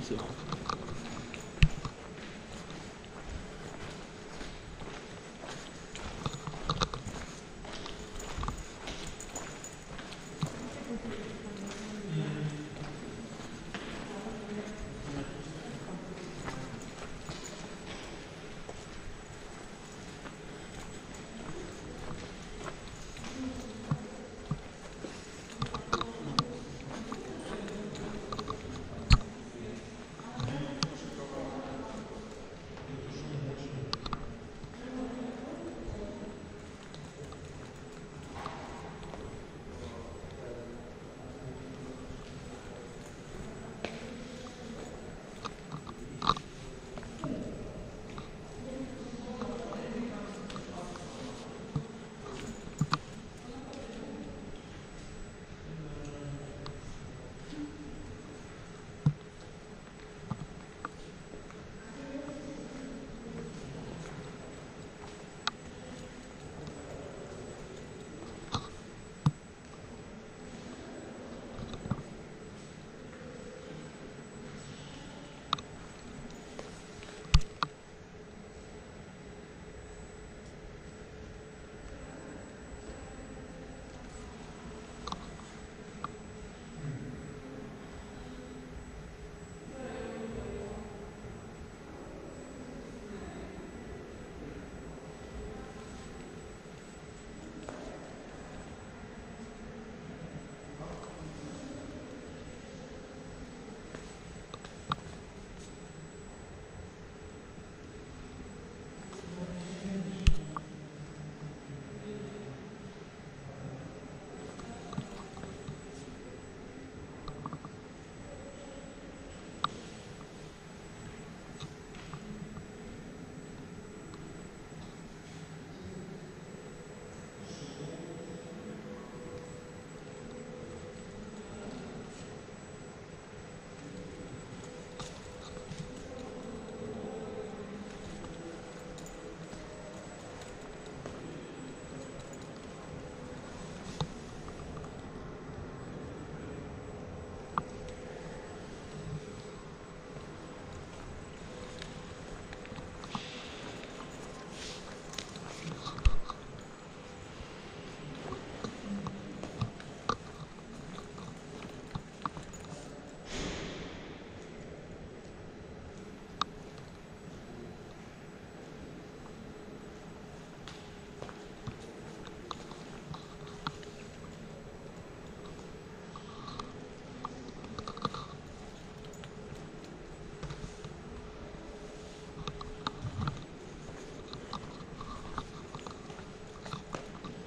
です。